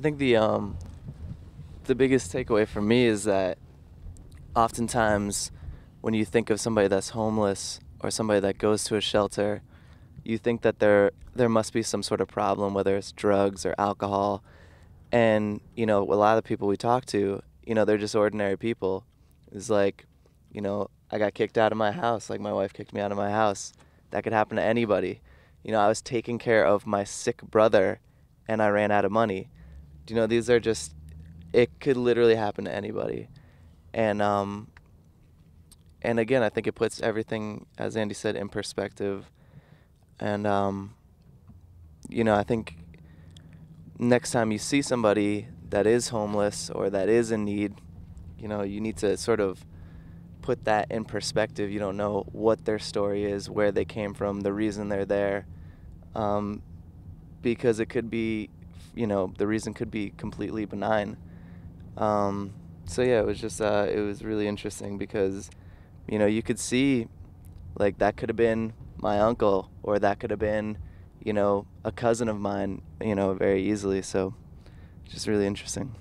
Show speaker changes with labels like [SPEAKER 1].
[SPEAKER 1] I think the um, the biggest takeaway for me is that oftentimes when you think of somebody that's homeless or somebody that goes to a shelter, you think that there there must be some sort of problem, whether it's drugs or alcohol. And you know, a lot of people we talk to, you know, they're just ordinary people. It's like, you know, I got kicked out of my house, like my wife kicked me out of my house. That could happen to anybody. You know, I was taking care of my sick brother and I ran out of money. You know, these are just it could literally happen to anybody. And um and again, I think it puts everything as Andy said in perspective. And um you know, I think next time you see somebody that is homeless or that is in need, you know, you need to sort of put that in perspective. You don't know what their story is, where they came from, the reason they're there, um, because it could be, you know, the reason could be completely benign. Um, so yeah, it was just uh, it was really interesting because, you know, you could see, like that could have been my uncle or that could have been, you know, a cousin of mine, you know, very easily. So, just really interesting.